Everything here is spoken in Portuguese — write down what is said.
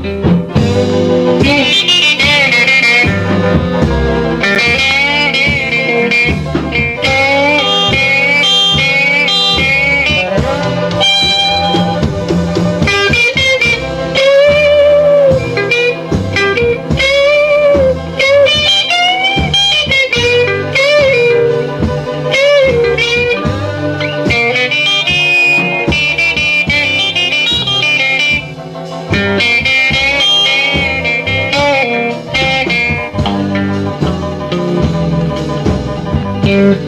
Música Yeah.